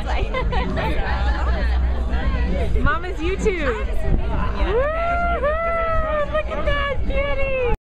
Mama's YouTube.